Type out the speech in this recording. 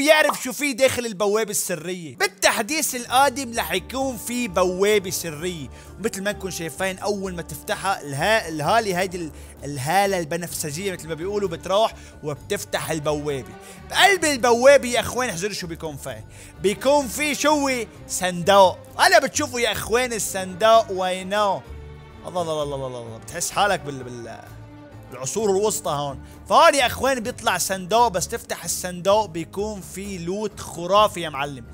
بيعرف شو في داخل البوابة السرية. بالتحديث القادم رح يكون في بوابة سرية. ومثل ما نكون شايفين أول ما تفتحها الها... الهالي هيدي ال- الهالة البنفسجية مثل ما بيقولوا بتروح وبتفتح البوابة بقلب البوابة يا إخوان احذروا شو بيكون فيه. بيكون في شو؟ صندوق. هلا بتشوفوا يا إخوان الصندوق وينه؟ الله الله الله الله الله. بتحس حالك بال بال العصور الوسطى هون. فهون يا إخوان بيطلع صندوق بس تفتح الصندوق بيكون في لوت خرافي يا معلم.